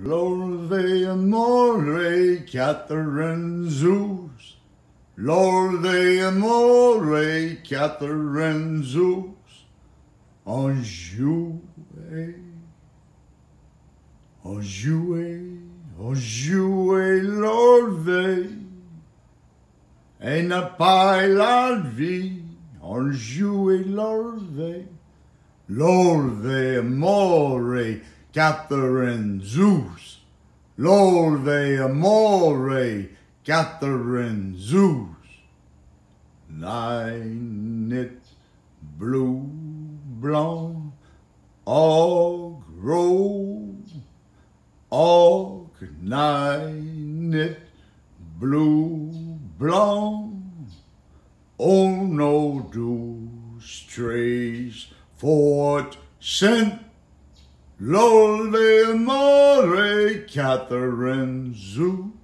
Lorde amore, Catherine Zeus. Lorde amore, Catherine Zeus. En jouet, eh. eh. eh, en jouet, en jouet, Lorde. Et n'a pas la vie, en jouet, Lorde. Lorde amore, Catherine Zeus. Lorde amore, Catherine Zeus. Nine blue, blanc, all grow, all nine blue, blanc. Oh no, do strays fort sent Lord amore, Catherine Zeus.